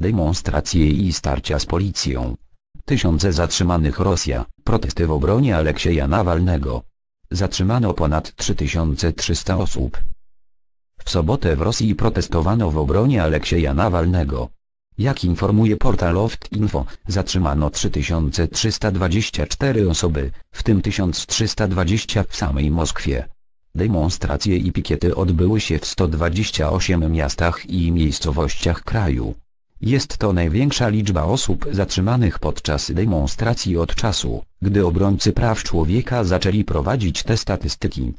demonstracje i starcia z policją. Tysiące zatrzymanych Rosja, protesty w obronie Aleksieja Nawalnego. Zatrzymano ponad 3300 osób. W sobotę w Rosji protestowano w obronie Aleksieja Nawalnego. Jak informuje portal Oft.info, zatrzymano 3324 osoby, w tym 1320 w samej Moskwie. Demonstracje i pikiety odbyły się w 128 miastach i miejscowościach kraju. Jest to największa liczba osób zatrzymanych podczas demonstracji od czasu, gdy obrońcy praw człowieka zaczęli prowadzić te statystyki.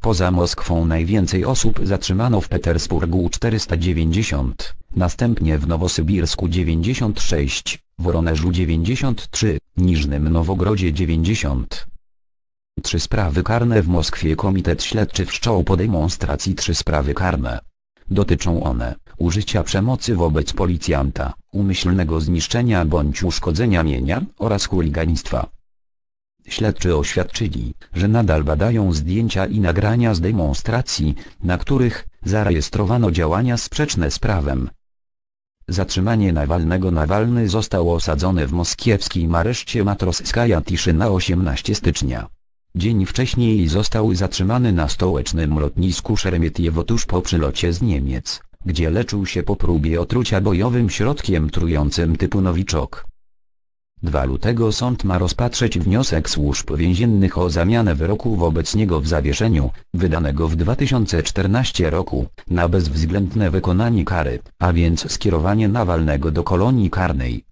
Poza Moskwą najwięcej osób zatrzymano w Petersburgu 490, następnie w Nowosybirsku 96, Woronerzu 93, Niżnym Nowogrodzie 90. Trzy sprawy karne w Moskwie Komitet Śledczy wszczął po demonstracji trzy sprawy karne. Dotyczą one użycia przemocy wobec policjanta, umyślnego zniszczenia bądź uszkodzenia mienia oraz chuligaństwa. Śledczy oświadczyli, że nadal badają zdjęcia i nagrania z demonstracji, na których zarejestrowano działania sprzeczne z prawem. Zatrzymanie Nawalnego Nawalny został osadzony w moskiewskim areszcie Matroskaja Tiszyna 18 stycznia. Dzień wcześniej został zatrzymany na stołecznym lotnisku Szeremietiewo tuż po przylocie z Niemiec, gdzie leczył się po próbie otrucia bojowym środkiem trującym typu Nowiczok. 2 lutego sąd ma rozpatrzeć wniosek służb więziennych o zamianę wyroku wobec niego w zawieszeniu, wydanego w 2014 roku, na bezwzględne wykonanie kary, a więc skierowanie Nawalnego do kolonii karnej.